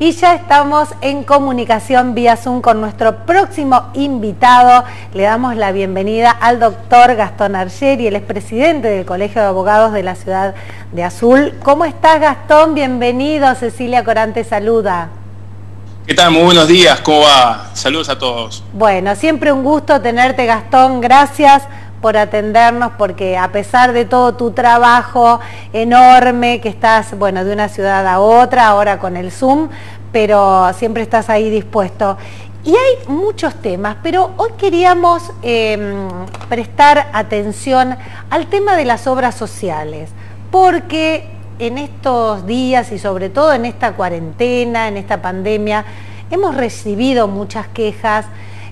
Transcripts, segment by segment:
Y ya estamos en comunicación vía Zoom con nuestro próximo invitado. Le damos la bienvenida al doctor Gastón Argeri, el expresidente del Colegio de Abogados de la Ciudad de Azul. ¿Cómo estás Gastón? Bienvenido. Cecilia Corante saluda. ¿Qué tal? Muy buenos días. ¿Cómo va? Saludos a todos. Bueno, siempre un gusto tenerte Gastón. Gracias por atendernos, porque a pesar de todo tu trabajo enorme, que estás, bueno, de una ciudad a otra, ahora con el Zoom, pero siempre estás ahí dispuesto. Y hay muchos temas, pero hoy queríamos em, prestar atención al tema de las obras sociales, porque en estos días y sobre todo en esta cuarentena, en esta pandemia, hemos recibido muchas quejas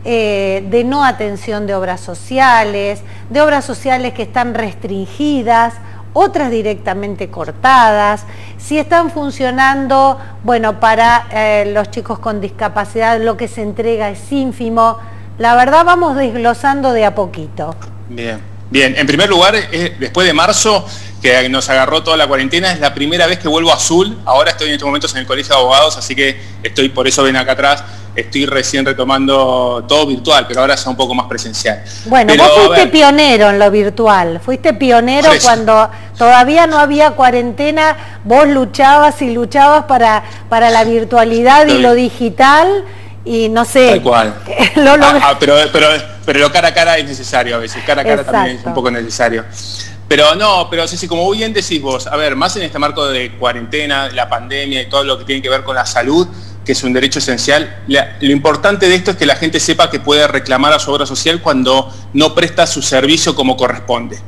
eh, de no atención de obras sociales, de obras sociales que están restringidas, otras directamente cortadas, si están funcionando, bueno, para eh, los chicos con discapacidad lo que se entrega es ínfimo. La verdad vamos desglosando de a poquito. Bien, bien. En primer lugar, después de marzo, que nos agarró toda la cuarentena, es la primera vez que vuelvo a Azul. Ahora estoy en estos momentos en el Colegio de Abogados, así que estoy, por eso ven acá atrás, estoy recién retomando todo virtual, pero ahora es un poco más presencial. Bueno, vos fuiste pionero en lo virtual, fuiste pionero cuando todavía no había cuarentena, vos luchabas y luchabas para, para la virtualidad y lo digital y no sé. Tal cual. Ah, ah, pero, pero, pero lo cara a cara es necesario a veces, cara a cara también es un poco necesario. Pero no, pero sí, sí, como bien decís vos, a ver, más en este marco de cuarentena, la pandemia y todo lo que tiene que ver con la salud, que es un derecho esencial, lo importante de esto es que la gente sepa que puede reclamar a su obra social cuando no presta su servicio como corresponde.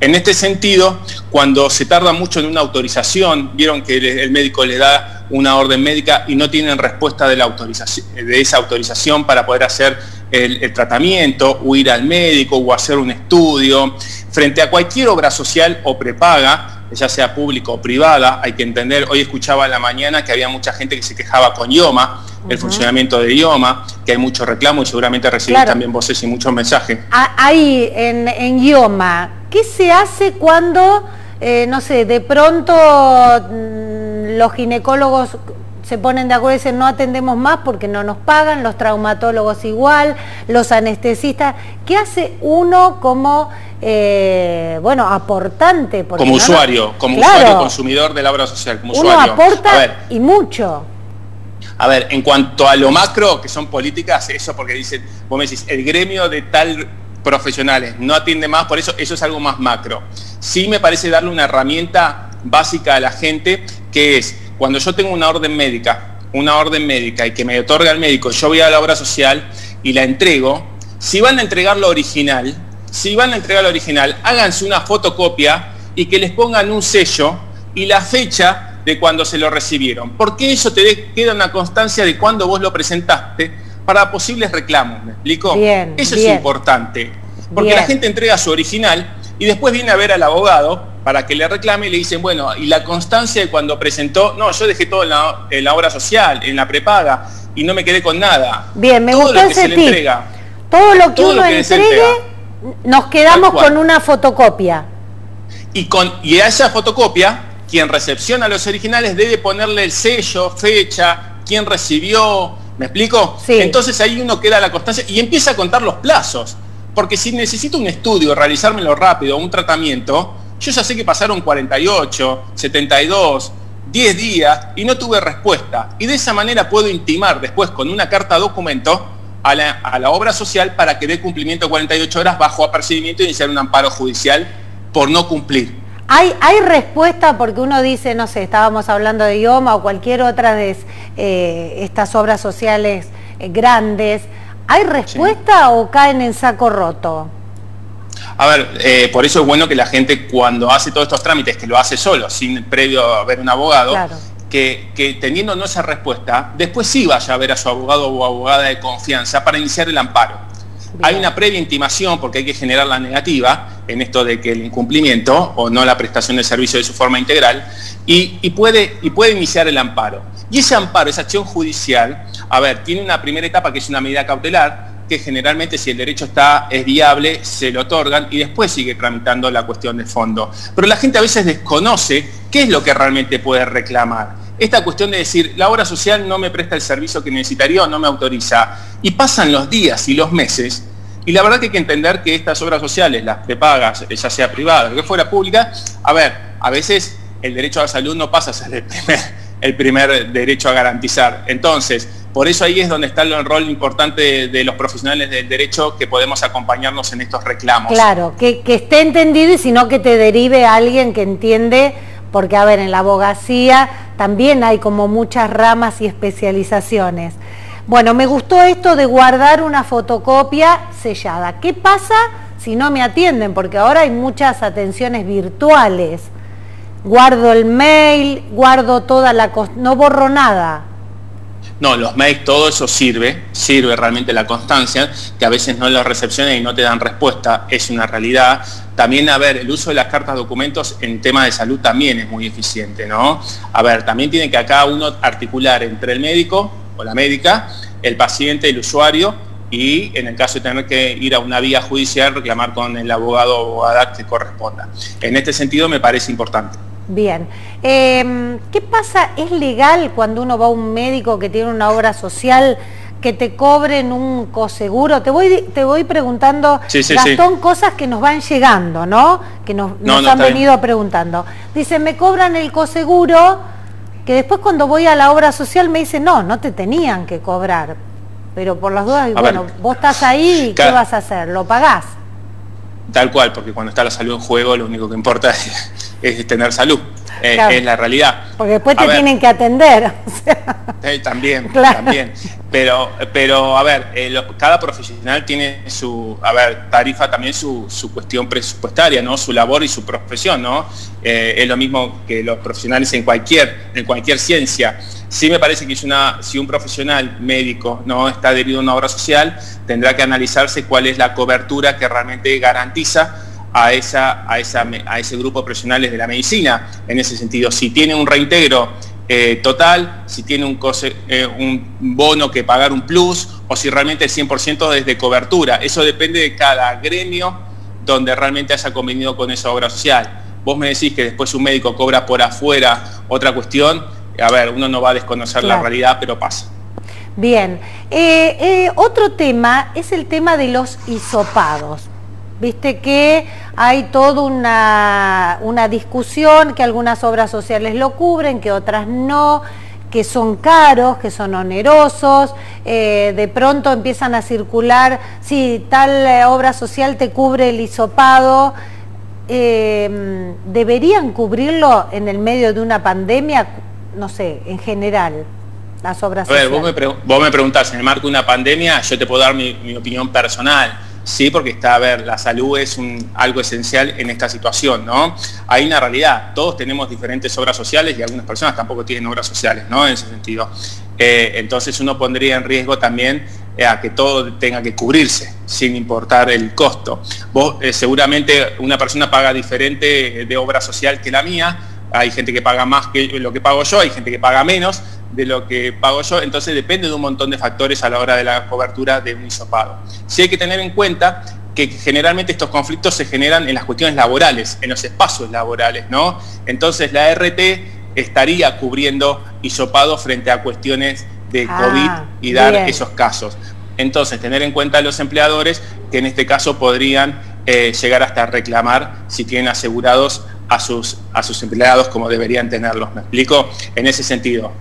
En este sentido, cuando se tarda mucho en una autorización, vieron que el médico le da una orden médica y no tienen respuesta de, la de esa autorización para poder hacer el, tratamiento, o ir al médico, o hacer un estudio. Frente a cualquier obra social o prepaga, ya sea pública o privada, hay que entender, hoy escuchaba en la mañana que había mucha gente que se quejaba con IOMA, el funcionamiento de IOMA, que hay mucho reclamo y seguramente recibís también voces y muchos mensajes. Ahí, en, en IOMA, ¿qué se hace cuando, eh, no sé, de pronto mm, los ginecólogos se ponen de acuerdo y dicen no atendemos más porque no nos pagan, los traumatólogos igual, los anestesistas. ¿Qué hace uno como, eh, bueno, aportante? como usuario, como usuario consumidor de la obra social, como uno aporta y mucho. A ver, en cuanto a lo macro, que son políticas, eso porque dicen, vos me decís, el gremio de tal profesionales no atiende más, por eso eso es algo más macro. Sí me parece darle una herramienta básica a la gente que es cuando yo tengo una orden médica, una orden médica y que me otorga el médico, yo voy a la obra social y la entrego, si van a entregar lo original, si van a entregar lo original, háganse una fotocopia y que les pongan un sello y la fecha de cuando se lo recibieron. Porque eso te queda una constancia de cuando vos lo presentaste para posibles reclamos, ¿me explico? eso es importante. Porque la gente entrega su original y después viene a ver al abogado para que le reclame y le dicen, bueno, y la constancia de cuando presentó, no, yo dejé todo en la, obra social, en la prepaga, y no me quedé con nada. Bien, me todo gustó ese Entrega, todo lo que uno entregue, nos quedamos con una fotocopia. Y, con, y a esa fotocopia, quien recepciona los originales debe ponerle el sello, fecha, quién recibió, ¿me explico? Sí. Entonces ahí uno queda la constancia y empieza a contar los plazos. Porque si necesito un estudio, realizármelo rápido, un tratamiento, yo ya sé que pasaron 48, 72, 10 días y no tuve respuesta. Y de esa manera puedo intimar después con una carta documento a la, obra social para que dé cumplimiento a 48 horas bajo apercibimiento y iniciar un amparo judicial por no cumplir. Hay, hay respuesta porque uno dice, no sé, estábamos hablando de IOMA o cualquier otra de eh, estas obras sociales eh, grandes. ¿Hay respuesta o caen en saco roto? A ver, eh, por eso es bueno que la gente cuando hace todos estos trámites, que lo hace solo, sin previo a ver un abogado, que, que, teniendo no esa respuesta, después sí vaya a ver a su abogado o abogada de confianza para iniciar el amparo. Hay una previa intimación porque hay que generar la negativa en esto de que el incumplimiento o no la prestación del servicio de su forma integral y, puede, y puede iniciar el amparo. Y ese amparo, esa acción judicial, a ver, tiene una primera etapa que es una medida cautelar, que generalmente si el derecho está, es viable, se lo otorgan y después sigue tramitando la cuestión de fondo. Pero la gente a veces desconoce qué es lo que realmente puede reclamar. esta cuestión de decir, la obra social no me presta el servicio que necesitaría o no me autoriza. Y pasan los días y los meses, y la verdad que hay que entender que estas obras sociales, las prepagas, ya sea privadas o que fuera pública, a ver, a veces el derecho a la salud no pasa a ser el primer derecho a garantizar. Entonces, por eso ahí es donde está el rol importante de, los profesionales del derecho que podemos acompañarnos en estos reclamos. Claro, que, esté entendido y sino que te derive a alguien que entiende, porque a ver, en la abogacía también hay como muchas ramas y especializaciones. Bueno, me gustó esto de guardar una fotocopia sellada. ¿Qué pasa si no me atienden? Porque ahora hay muchas atenciones virtuales. Guardo el mail, guardo toda la... no borro nada. No, los mails, todo eso sirve, sirve realmente la constancia, que a veces no lo recepcionan y no te dan respuesta, es una realidad. También, a ver, el uso de las cartas documentos en tema de salud también es muy eficiente, ¿no? A ver, también tiene que acá uno articular entre el médico o la médica, el paciente, el usuario, y en el caso de tener que ir a una vía judicial, reclamar con el abogado o abogada que corresponda. En este sentido me parece importante. Bien. Em, ¿Qué pasa? ¿Es legal cuando uno va a un médico que tiene una obra social que te cobren un coseguro? Te voy, te voy preguntando, Gastón, cosas que nos van llegando, ¿no? Que nos, han venido preguntando. Dicen, me cobran el coseguro, que después cuando voy a la obra social me dicen, no, no te tenían que cobrar. Pero por las dudas, bueno, vos estás ahí, ¿qué vas a hacer? ¿Lo pagás? Tal cual, porque cuando está la salud en juego lo único que importa es, tener salud, eh, es la realidad. Porque después te tienen que atender. también, también. Pero, pero a ver, eh, cada profesional tiene su, a ver, tarifa también su, cuestión presupuestaria, ¿no? Su labor y su profesión, ¿no? Eh, es lo mismo que los profesionales en cualquier, en cualquier ciencia. Sí me parece que una, si un profesional médico no está adherido a una obra social, tendrá que analizarse cuál es la cobertura que realmente garantiza a, esa, a, esa, a ese grupo de profesionales de la medicina. En ese sentido, si tiene un reintegro eh, total, si tiene un, eh, un, bono que pagar un plus o si realmente el 100% es de cobertura. Eso depende de cada gremio donde realmente haya convenido con esa obra social. Vos me decís que después un médico cobra por afuera otra cuestión, a ver, uno no va a desconocer la realidad, pero pasa. Bien, eh, otro tema es el tema de los hisopados. Viste que hay toda una, una discusión, que algunas obras sociales lo cubren, que otras no, que son caros, que son onerosos, eh, de pronto empiezan a circular, si tal obra social te cubre el hisopado, ¿deberían cubrirlo en el medio de una pandemia? no sé, en general, las obras A ver, vos me, vos me, preguntás, en el marco de una pandemia, yo te puedo dar mi, opinión personal. Sí, porque está, a ver, la salud es algo esencial en esta situación, ¿no? Hay una realidad, todos tenemos diferentes obras sociales y algunas personas tampoco tienen obras sociales, ¿no? En ese sentido. Eh, entonces uno pondría en riesgo también eh, a que todo tenga que cubrirse, sin importar el costo. Vos, eh, seguramente una persona paga diferente de obra social que la mía, hay gente que paga más que lo que pago yo, hay gente que paga menos de lo que pago yo, entonces depende de un montón de factores a la hora de la cobertura de un hisopado. Sí hay que tener en cuenta que generalmente estos conflictos se generan en las cuestiones laborales, en los espacios laborales, ¿no? Entonces la RT estaría cubriendo hisopado frente a cuestiones de ah, COVID y dar esos casos. Entonces, tener en cuenta a los empleadores que en este caso podrían eh, llegar hasta reclamar si tienen asegurados a sus, a sus empleados como deberían tenerlos. ¿Me explico? En ese sentido.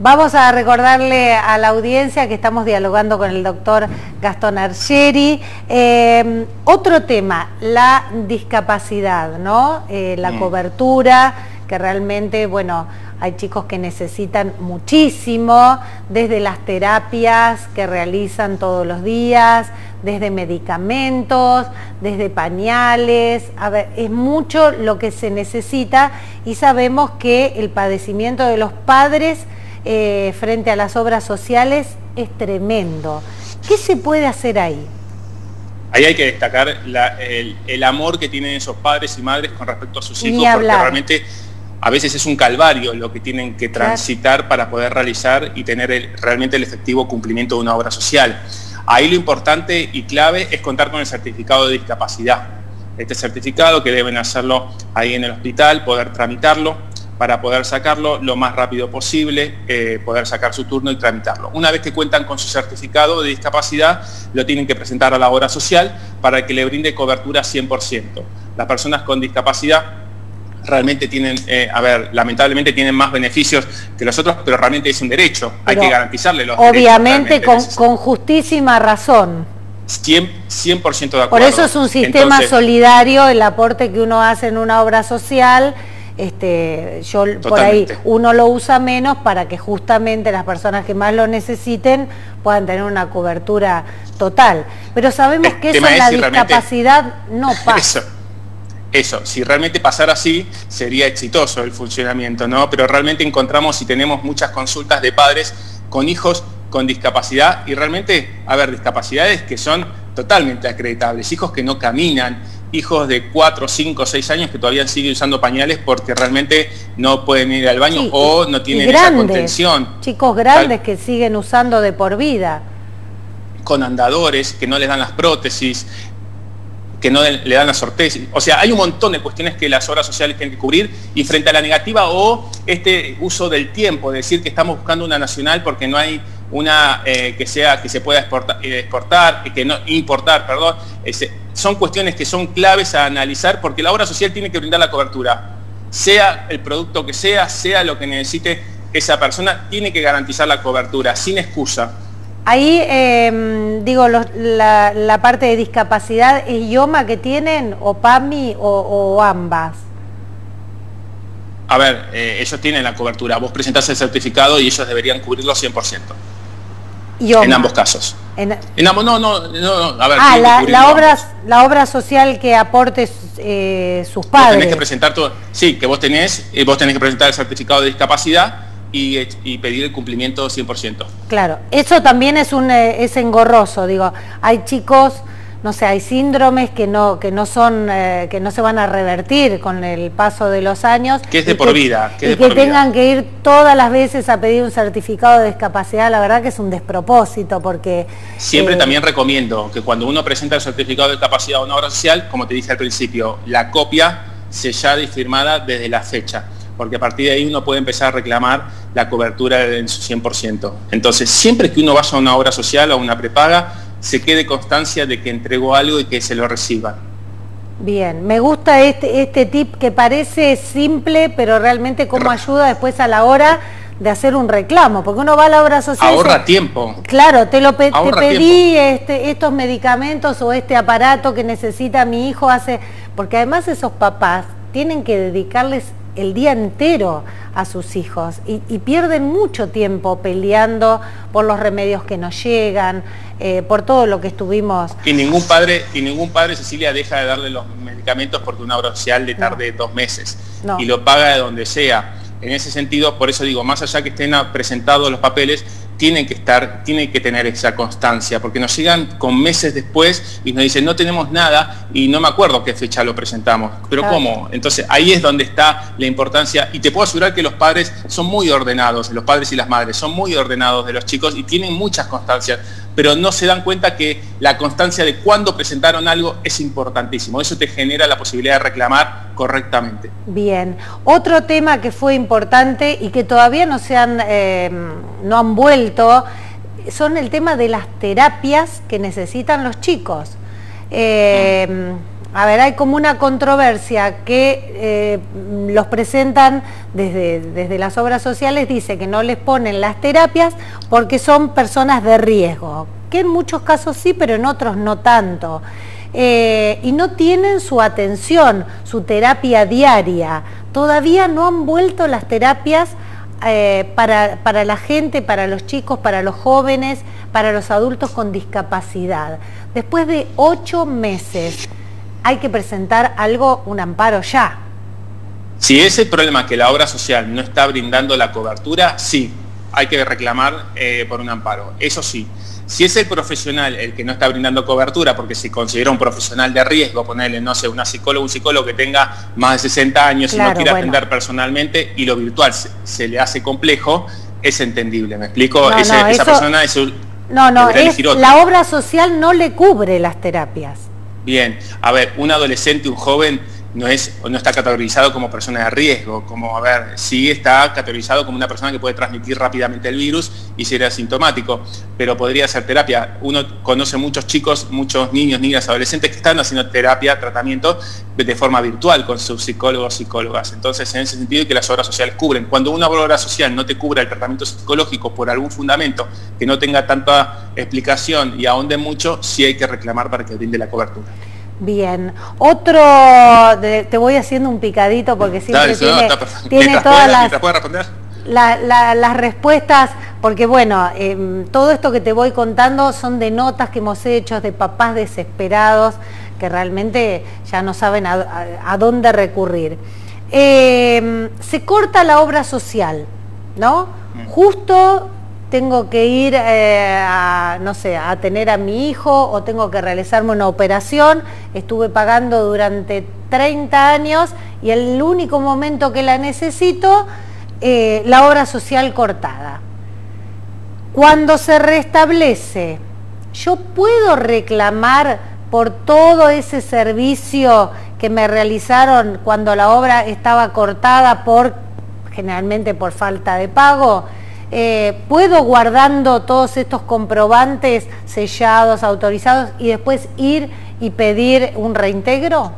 Vamos a recordarle a la audiencia que estamos dialogando con el doctor Gastón Archeri. Eh, otro tema, la discapacidad, ¿no? Eh, la mm. cobertura, que realmente, bueno, hay chicos que necesitan muchísimo, desde las terapias que realizan todos los días, desde medicamentos, desde pañales, a ver, es mucho lo que se necesita y sabemos que el padecimiento de los padres eh, frente a las obras sociales es tremendo. ¿Qué se puede hacer ahí? Ahí hay que destacar el, amor que tienen esos padres y madres con respecto a sus hijos, porque realmente a veces es un calvario lo que tienen que transitar para poder realizar y tener realmente el efectivo cumplimiento de una obra social. Ahí lo importante y clave es contar con el certificado de discapacidad. Este certificado que deben hacerlo ahí en el hospital, poder tramitarlo, para poder sacarlo lo más rápido posible, eh, poder sacar su turno y tramitarlo. Una vez que cuentan con su certificado de discapacidad, lo tienen que presentar a la obra social para que le brinde cobertura 100%. Las personas con discapacidad realmente tienen, eh, a ver, lamentablemente tienen más beneficios que los otros, pero realmente es un derecho, hay que garantizarle los Obviamente con, con, justísima razón. 100%, 100 de acuerdo. Por eso es un sistema solidario el aporte que uno hace en una obra social. Este, yo por ahí uno lo usa menos para que justamente las personas que más lo necesiten puedan tener una cobertura total. Pero sabemos que eso en la discapacidad no pasa. Eso, si realmente pasara así, sería exitoso el funcionamiento, ¿no? Pero realmente encontramos y tenemos muchas consultas de padres con hijos con discapacidad y realmente, a ver, discapacidades que son totalmente acreditables, hijos que no caminan, hijos de 4, 5, 6 años que todavía siguen usando pañales porque realmente no pueden ir al baño o no tienen esa contención. Chicos grandes que siguen usando de por vida. Con andadores que no les dan las prótesis, que no le dan la sorteza. O sea, hay un montón de cuestiones que las obras sociales tienen que cubrir y frente a la negativa o este uso del tiempo, decir que estamos buscando una nacional porque no hay una eh, que sea que se pueda exportar, eh, exportar que no importar, perdón, son cuestiones que son claves a analizar porque la obra social tiene que brindar la cobertura, sea el producto que sea, sea lo que necesite esa persona, tiene que garantizar la cobertura sin excusa. Ahí, em, digo, la, parte de discapacidad, ¿es IOMA que tienen o PAMI o, ambas? A ver, eh, ellos tienen la cobertura. Vos presentás el certificado y ellos deberían cubrirlo 100%. En ambos casos. En, ambos, no, no, no, a ver. Ah, la, obra, la obra social que aporte eh, sus padres. tenés que presentar todo, sí, que vos tenés, eh, vos tenés que presentar el certificado de discapacidad y, pedir el cumplimiento 100%. Claro, eso también es, un, eh, es engorroso, digo, hay chicos, no sé, hay síndromes que no, que no son, eh, que no se van a revertir con el paso de los años. Que es de por vida. Que y que tengan que ir todas las veces a pedir un certificado de discapacidad, la verdad que es un despropósito porque... Siempre eh, también recomiendo que cuando uno presenta el certificado de discapacidad a una obra social, como te dije al principio, la copia sellada y firmada desde la fecha porque a partir de ahí uno puede empezar a reclamar la cobertura en su 100%. Entonces, siempre que uno vaya a una obra social o a una prepaga, se quede constancia de que entregó algo y que se lo reciba. Bien, me gusta este, este tip que parece simple, pero realmente cómo ayuda después a la hora de hacer un reclamo, porque uno va a la obra social... Ahorra tiempo. Claro, te lo te pedí este, estos medicamentos o este aparato que necesita mi hijo hace... Porque además esos papás tienen que dedicarles el día entero a sus hijos y, pierden mucho tiempo peleando por los remedios que nos llegan, eh, por todo lo que estuvimos. Y ningún padre, y ningún padre, Cecilia, deja de darle los medicamentos porque una obra social le tarde dos meses y lo paga de donde sea. En ese sentido, por eso digo, más allá que estén presentados los papeles, tienen que estar, tienen que tener esa constancia, porque nos llegan con meses después y nos dicen no tenemos nada y no me acuerdo qué fecha lo presentamos. Pero ¿cómo? Entonces ahí es donde está la importancia y te puedo asegurar que los padres son muy ordenados, los padres y las madres son muy ordenados de los chicos y tienen muchas constancias pero no se dan cuenta que la constancia de cuándo presentaron algo es importantísimo. Eso te genera la posibilidad de reclamar correctamente. Bien. Otro tema que fue importante y que todavía no se han, eh, no han vuelto son el tema de las terapias que necesitan los chicos. Eh, a ver, hay como una controversia que eh, los presentan desde, desde las obras sociales, dice que no les ponen las terapias porque son personas de riesgo, que en muchos casos sí, pero en otros no tanto. Eh, y no tienen su atención, su terapia diaria. Todavía no han vuelto las terapias eh, para, para la gente, para los chicos, para los jóvenes, para los adultos con discapacidad. Después de ocho meses hay que presentar algo, un amparo ya. Si es el problema que la obra social no está brindando la cobertura, sí, hay que reclamar eh, por un amparo. Eso sí. Si es el profesional el que no está brindando cobertura, porque se considera un profesional de riesgo, ponerle, no sé, una psicóloga, un psicólogo que tenga más de 60 años y no quiere atender personalmente y lo virtual se, le hace complejo, es entendible, ¿me explico? esa persona es No, no, la obra social no le cubre las terapias. Bien, a ver, un adolescente, un joven no, es, no está categorizado como persona de riesgo, como, a ver, sí está categorizado como una persona que puede transmitir rápidamente el virus y ser asintomático, pero podría ser terapia. Uno conoce muchos chicos, muchos niños, niñas, adolescentes que están haciendo terapia, tratamiento de forma virtual con sus psicólogos, psicólogas. Entonces, en ese sentido, que las obras sociales cubren. Cuando una obra social no te cubra el tratamiento psicológico por algún fundamento que no tenga tanta explicación y ahonde mucho, sí hay que reclamar para que brinde la cobertura. Bien, otro, te voy haciendo un picadito porque siempre tiene, todas las, respuestas, porque bueno, em, todo esto que te voy contando son de notas que hemos hecho de papás desesperados que realmente ya no saben a, dónde recurrir. Em, se corta la obra social, ¿no? Mm. Justo tengo que ir eh, a, no sé, a tener a mi hijo o tengo que realizarme una operación, estuve pagando durante 30 años y el único momento que la necesito, eh, la obra social cortada. Cuando se restablece, yo puedo reclamar por todo ese servicio que me realizaron cuando la obra estaba cortada por, generalmente por falta de pago, eh, ¿Puedo guardando todos estos comprobantes sellados, autorizados y después ir y pedir un reintegro?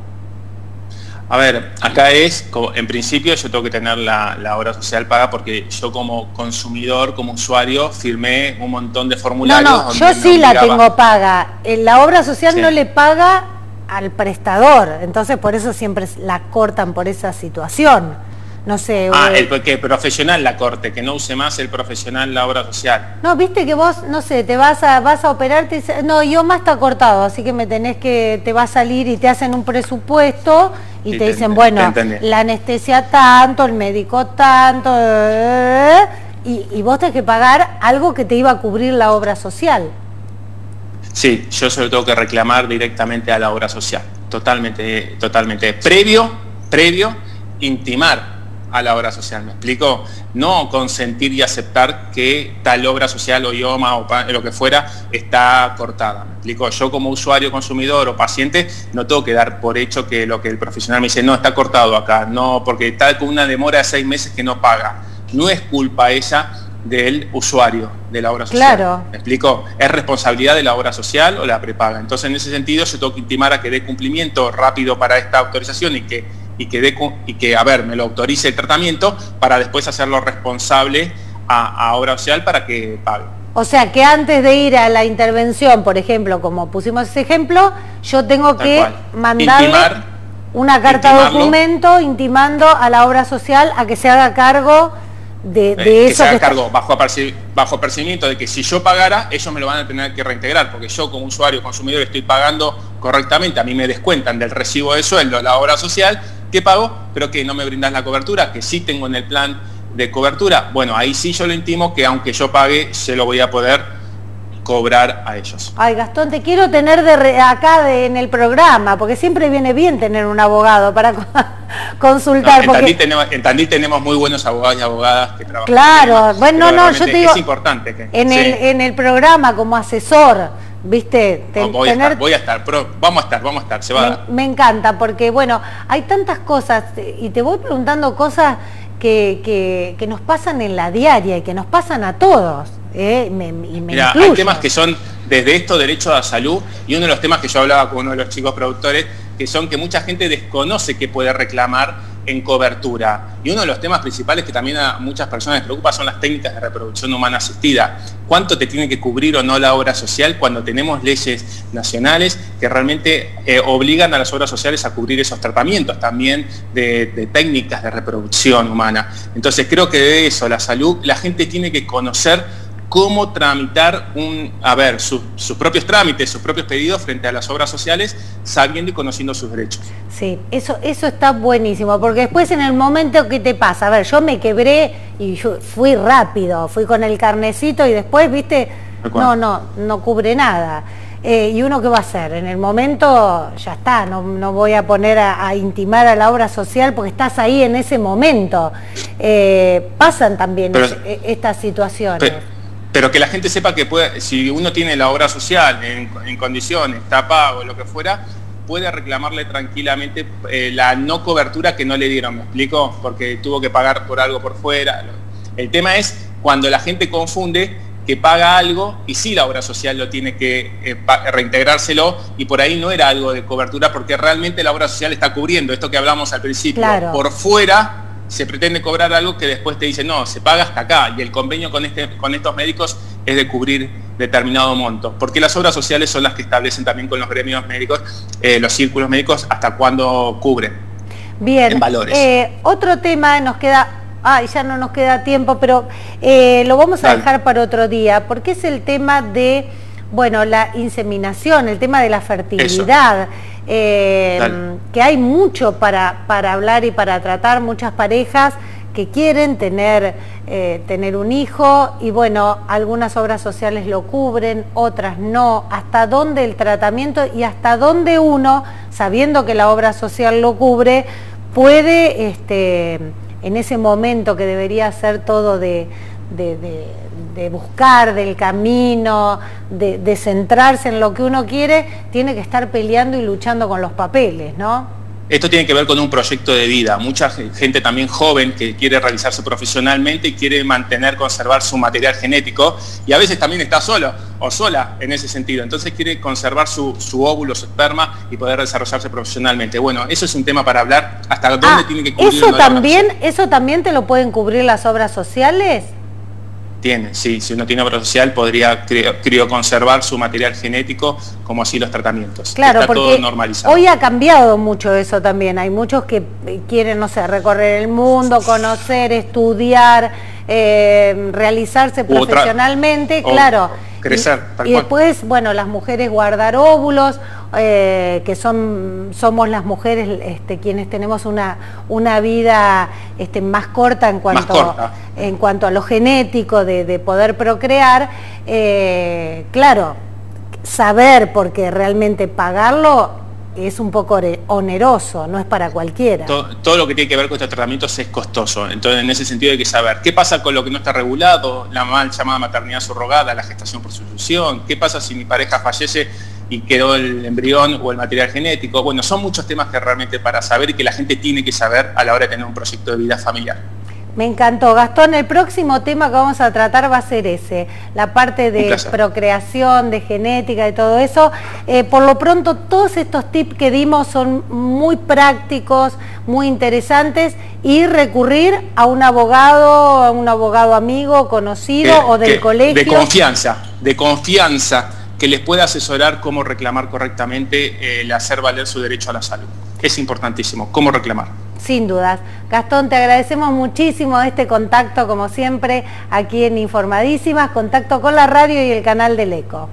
A ver, acá es, en principio yo tengo que tener la, obra social paga porque yo como consumidor, como usuario, firmé un montón de formularios. No, no, yo sí la tengo paga. Eh, la obra social no le paga al prestador, entonces por eso siempre la cortan por esa situación no sé. Ah, el que profesional la corte, que no use más el profesional la obra social. No, viste que vos, no sé, te vas a, vas a operar, te no, yo más está cortado, así que me tenés que, te va a salir y te hacen un presupuesto y te, dicen, bueno, la anestesia tanto, el médico tanto, eh, y, y vos tenés que pagar algo que te iba a cubrir la obra social. Sí, yo solo tengo que reclamar directamente a la obra social, totalmente, totalmente. Previo, previo, intimar a la obra social, ¿me explico? No consentir y aceptar que tal obra social o idioma o lo que fuera está cortada, ¿me explico? Yo como usuario, consumidor o paciente no tengo que dar por hecho que lo que el profesional me dice, no, está cortado acá, no, porque está con una demora de seis meses que no paga. No es culpa ella del usuario de la obra social. Claro. ¿Me explico? Es responsabilidad de la obra social o la prepaga. Entonces, en ese sentido, yo tengo que intimar a que dé cumplimiento rápido para esta autorización y que y que, y que, a ver, me lo autorice el tratamiento para después hacerlo responsable a, obra social para que pague. O sea que antes de ir a la intervención, por ejemplo, como pusimos ese ejemplo, yo tengo que mandarle una carta de documento intimando a la obra social a que se haga cargo de, eh, eso. Que se haga cargo bajo, bajo percibimiento de que si yo pagara, ellos me lo van a tener que reintegrar, porque yo como usuario, consumidor, estoy pagando correctamente, a mí me descuentan del recibo de sueldo la obra social, ¿Qué pago? Pero que no me brindas la cobertura, que sí tengo en el plan de cobertura. Bueno, ahí sí yo lo intimo que aunque yo pague, se lo voy a poder cobrar a ellos. Ay, Gastón, te quiero tener de acá en el programa, porque siempre viene bien tener un abogado para consultar. en, Tandil tenemos, muy buenos abogados y abogadas que trabajan. Claro, bueno, no, yo te digo, es importante que, en, el, en el programa como asesor, ¿Viste? voy, a estar, voy, a estar, pero vamos a estar, vamos a estar, se va me, a dar. Me encanta, porque bueno, hay tantas cosas, y te voy preguntando cosas que, nos pasan en la diaria y que nos pasan a todos. ¿eh? Mira, hay temas que son desde esto, derecho a la salud, y uno de los temas que yo hablaba con uno de los chicos productores, que son que mucha gente desconoce que puede reclamar en cobertura. Y uno de los temas principales que también a muchas personas les preocupa son las técnicas de reproducción humana asistida. ¿Cuánto te tiene que cubrir o no la obra social cuando tenemos leyes nacionales que realmente eh, obligan a las obras sociales a cubrir esos tratamientos también de, de técnicas de reproducción humana? Entonces creo que de eso, la salud, la gente tiene que conocer cómo tramitar un, a ver, sus propios trámites, sus propios pedidos frente a las obras sociales, sabiendo y conociendo sus derechos. Sí, eso, eso está buenísimo, porque después en el momento que te pasa, a ver, yo me quebré y fui rápido, fui con el carnecito y después, viste, no, no, no cubre nada. Eh, ¿Y uno qué va a hacer? En el momento ya está, no, voy a poner a, intimar a la obra social porque estás ahí en ese momento. Eh, pasan también e, estas situaciones pero que la gente sepa que puede, si uno tiene la obra social en, condiciones, está pago, lo que fuera, puede reclamarle tranquilamente eh, la no cobertura que no le dieron, ¿me explico? Porque tuvo que pagar por algo por fuera. El tema es cuando la gente confunde que paga algo y sí la obra social lo tiene que eh, reintegrárselo y por ahí no era algo de cobertura porque realmente la obra social está cubriendo esto que hablamos al principio. Por fuera se pretende cobrar algo que después te dice, no, se paga hasta acá y el convenio con, este, con estos médicos es de cubrir determinado monto, porque las obras sociales son las que establecen también con los gremios médicos, eh, los círculos médicos, hasta cuándo cubren. Bien, en valores. Eh, otro tema nos queda ay, ya no nos queda tiempo, pero eh, lo vamos a dejar para otro día, porque es el tema de, bueno, la inseminación, el tema de la fertilidad. Eh, que hay mucho para, para hablar y para tratar, muchas parejas que quieren tener, eh, tener un hijo y bueno, algunas obras sociales lo cubren, otras no, hasta dónde el tratamiento y hasta dónde uno, sabiendo que la obra social lo cubre, puede este, en ese momento que debería ser todo de, buscar, del camino, de, centrarse en lo que uno quiere, tiene que estar peleando y luchando con los papeles, ¿no? Esto tiene que ver con un proyecto de vida. Mucha gente también joven que quiere realizarse profesionalmente y quiere mantener, conservar su material genético y a veces también está solo o sola en ese sentido. Entonces quiere conservar su, óvulo, su esperma y poder desarrollarse profesionalmente. Bueno, eso es un tema para hablar. ¿Hasta dónde ah, tiene que cubrir? Eso también, ¿Eso también te lo pueden cubrir las obras sociales? Tiene, sí, si uno tiene obra social podría crioconservar su material genético como así los tratamientos. Claro, Está todo normalizado. hoy ha cambiado mucho eso también. Hay muchos que quieren, no sé, recorrer el mundo, conocer, estudiar, eh, realizarse profesionalmente, claro. Crecer, y, y después, bueno, las mujeres guardar óvulos, eh, que son, somos las mujeres este, quienes tenemos una, una vida este, más corta en cuanto, en cuanto a lo genético de, poder procrear, eh, claro, saber porque realmente pagarlo es un poco oneroso, no es para cualquiera. Todo, lo que tiene que ver con estos tratamientos es costoso, entonces en ese sentido hay que saber qué pasa con lo que no está regulado, la mal llamada maternidad subrogada, la gestación por sustitución, qué pasa si mi pareja fallece y quedó el embrión o el material genético. Bueno, son muchos temas que realmente para saber y que la gente tiene que saber a la hora de tener un proyecto de vida familiar. Me encantó. Gastón, el próximo tema que vamos a tratar va a ser ese, la parte de procreación, de genética, y todo eso. Eh, por lo pronto, todos estos tips que dimos son muy prácticos, muy interesantes y recurrir a un abogado, a un abogado amigo, conocido o del colegio. De confianza, de confianza que les pueda asesorar cómo reclamar correctamente eh, el hacer valer su derecho a la salud. Es importantísimo, cómo reclamar. Sin dudas. Gastón, te agradecemos muchísimo este contacto, como siempre, aquí en Informadísimas, contacto con la radio y el canal del ECO.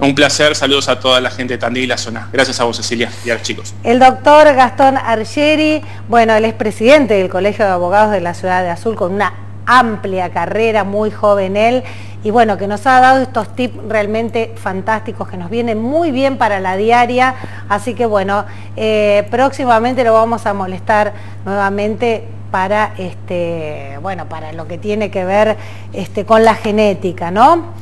Un placer, saludos a toda la gente de Tandil y la zona. Gracias a vos, Cecilia, y a los chicos. El doctor Gastón Argeri, bueno, él es presidente del Colegio de Abogados de la Ciudad de Azul, con una amplia carrera, muy joven él, y bueno, que nos ha dado estos tips realmente fantásticos que nos vienen muy bien para la diaria, así que bueno, eh, próximamente lo vamos a molestar nuevamente para este, bueno, para lo que tiene que ver este, con la genética, ¿no?